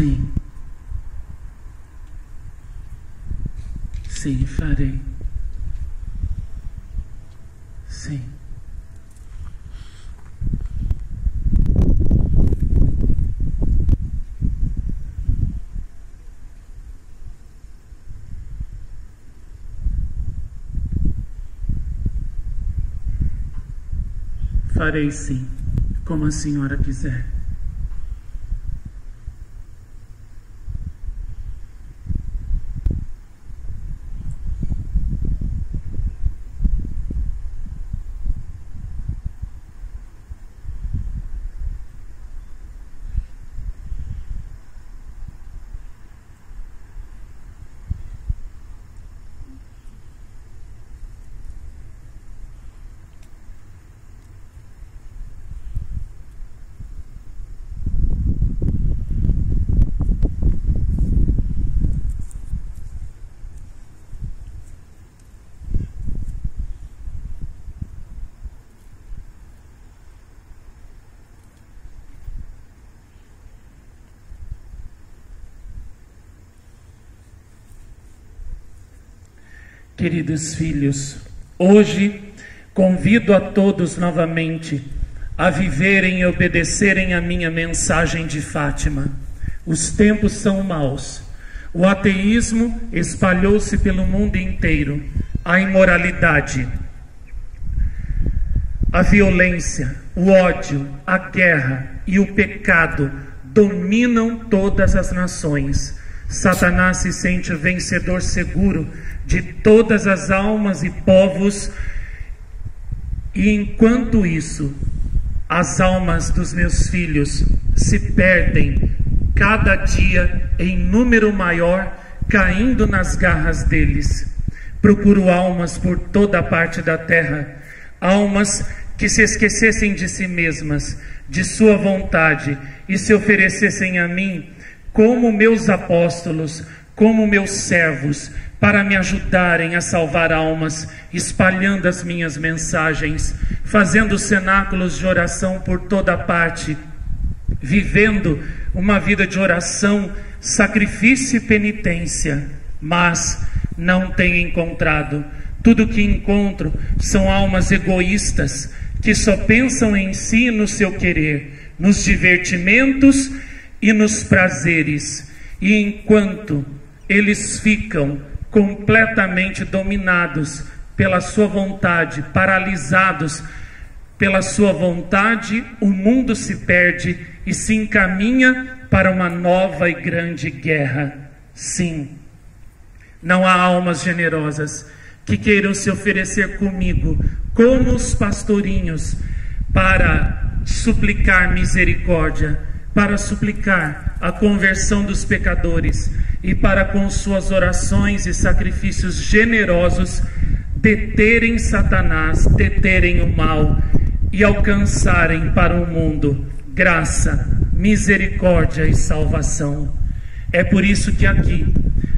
Sim. Sim, farei. Sim. Farei sim, como a senhora quiser. Queridos filhos, hoje convido a todos novamente a viverem e obedecerem a minha mensagem de Fátima. Os tempos são maus. O ateísmo espalhou-se pelo mundo inteiro. A imoralidade, a violência, o ódio, a guerra e o pecado dominam todas as nações. Satanás se sente o vencedor seguro de todas as almas e povos, e enquanto isso, as almas dos meus filhos se perdem cada dia em número maior, caindo nas garras deles. Procuro almas por toda a parte da terra, almas que se esquecessem de si mesmas, de sua vontade e se oferecessem a mim como meus apóstolos, como meus servos, para me ajudarem a salvar almas, espalhando as minhas mensagens, fazendo cenáculos de oração por toda parte, vivendo uma vida de oração, sacrifício e penitência, mas não tenho encontrado. Tudo que encontro são almas egoístas que só pensam em si e no seu querer, nos divertimentos e nos prazeres. E enquanto eles ficam completamente dominados pela sua vontade, paralisados pela sua vontade, o mundo se perde e se encaminha para uma nova e grande guerra. Sim, não há almas generosas que queiram se oferecer comigo, como os pastorinhos, para suplicar misericórdia, para suplicar a conversão dos pecadores e para com suas orações e sacrifícios generosos deterem Satanás, deterem o mal e alcançarem para o mundo graça, misericórdia e salvação. É por isso que aqui,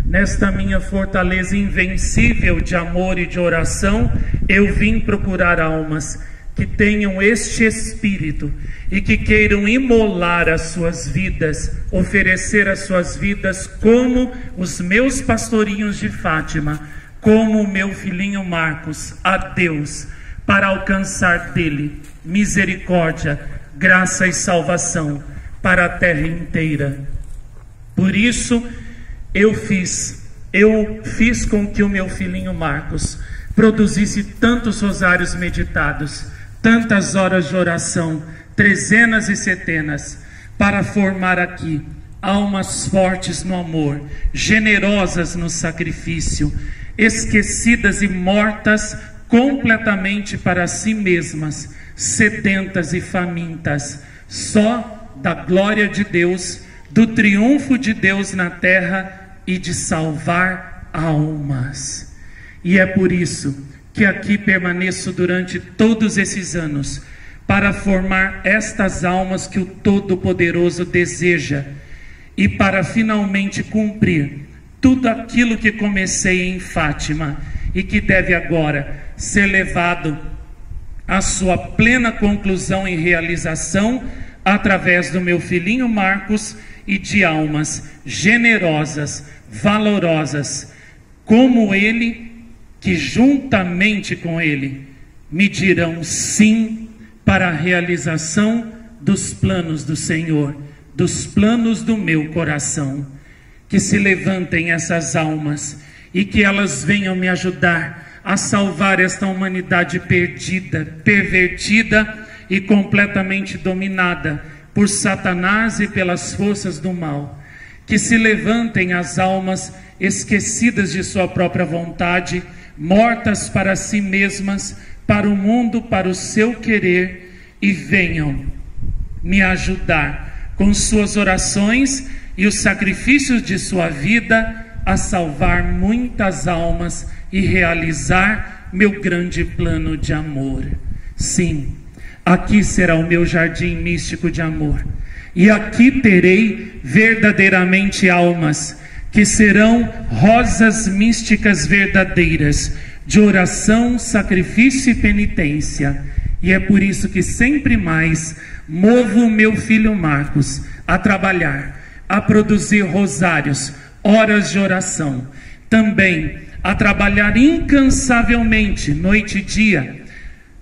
nesta minha fortaleza invencível de amor e de oração, eu vim procurar almas que tenham este espírito e que queiram imolar as suas vidas, oferecer as suas vidas como os meus pastorinhos de Fátima, como o meu filhinho Marcos, a Deus, para alcançar dele misericórdia, graça e salvação para a terra inteira. Por isso eu fiz, eu fiz com que o meu filhinho Marcos produzisse tantos rosários meditados, tantas horas de oração, trezenas e setenas, para formar aqui almas fortes no amor, generosas no sacrifício, esquecidas e mortas completamente para si mesmas, sedentas e famintas, só da glória de Deus, do triunfo de Deus na terra e de salvar almas. E é por isso que aqui permaneço durante todos esses anos para formar estas almas que o Todo-Poderoso deseja e para finalmente cumprir tudo aquilo que comecei em Fátima e que deve agora ser levado à sua plena conclusão e realização através do meu filhinho Marcos e de almas generosas, valorosas, como Ele, que juntamente com Ele me dirão sim para a realização dos planos do Senhor, dos planos do meu coração. Que se levantem essas almas e que elas venham me ajudar a salvar esta humanidade perdida, pervertida e completamente dominada por Satanás e pelas forças do mal. Que se levantem as almas esquecidas de sua própria vontade, mortas para si mesmas, para o mundo, para o seu querer, e venham me ajudar com suas orações e os sacrifícios de sua vida a salvar muitas almas e realizar meu grande plano de amor. Sim, aqui será o meu jardim místico de amor, e aqui terei verdadeiramente almas que serão rosas místicas verdadeiras de oração, sacrifício e penitência. E é por isso que sempre mais movo meu filho Marcos a trabalhar, a produzir rosários, horas de oração, também a trabalhar incansavelmente, noite e dia,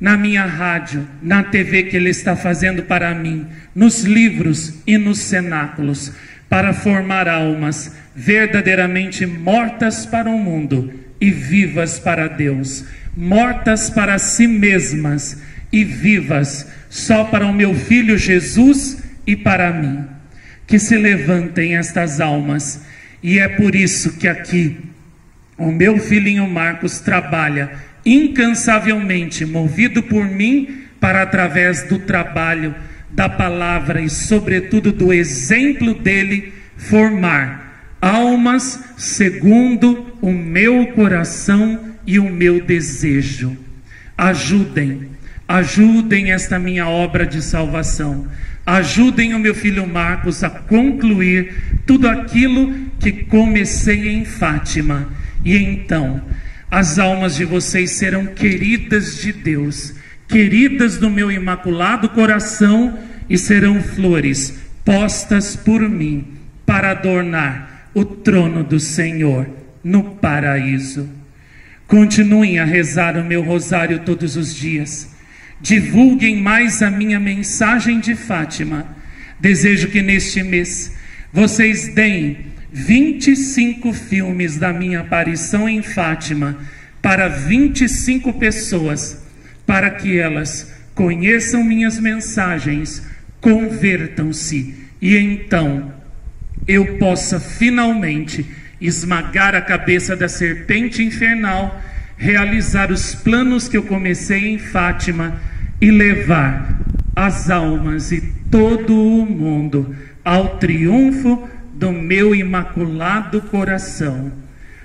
na minha rádio, na TV que Ele está fazendo para mim, nos livros e nos cenáculos, para formar almas verdadeiramente mortas para o mundo e vivas para Deus, mortas para si mesmas e vivas só para o meu filho Jesus e para mim. Que se levantem estas almas, e é por isso que aqui o meu filhinho Marcos trabalha incansavelmente, movido por mim, para através do trabalho, da palavra e, sobretudo, do exemplo dele, formar almas segundo o meu coração e o meu desejo. Ajudem, ajudem esta minha obra de salvação. Ajudem o meu filho Marcos a concluir tudo aquilo que comecei em Fátima. E então, as almas de vocês serão queridas de Deus, queridas do meu imaculado coração, e serão flores postas por mim para adornar o trono do Senhor no paraíso. Continuem a rezar o meu rosário todos os dias. Divulguem mais a minha mensagem de Fátima. Desejo que neste mês vocês deem 25 filmes da minha aparição em Fátima para 25 pessoas, para que elas conheçam minhas mensagens, convertam-se e então eu possa finalmente esmagar a cabeça da serpente infernal, realizar os planos que eu comecei em Fátima e levar as almas e todo o mundo ao triunfo do meu imaculado coração.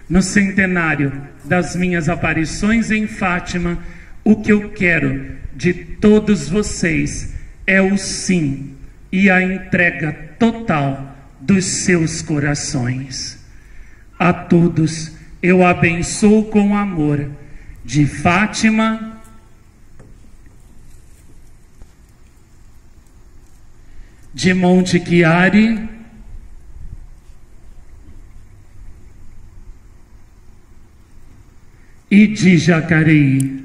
No centenário das minhas aparições em Fátima, o que eu quero de todos vocês é o sim e a entrega total dos seus corações. A todos eu abençoo com amor, de Fátima, de Monte Chiari, e de Jacareí.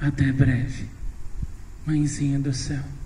Até breve, Mãezinha do céu.